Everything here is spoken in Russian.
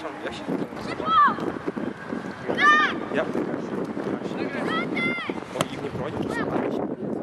Хорошо, я сейчас. Я Ой, їх не пройдуть.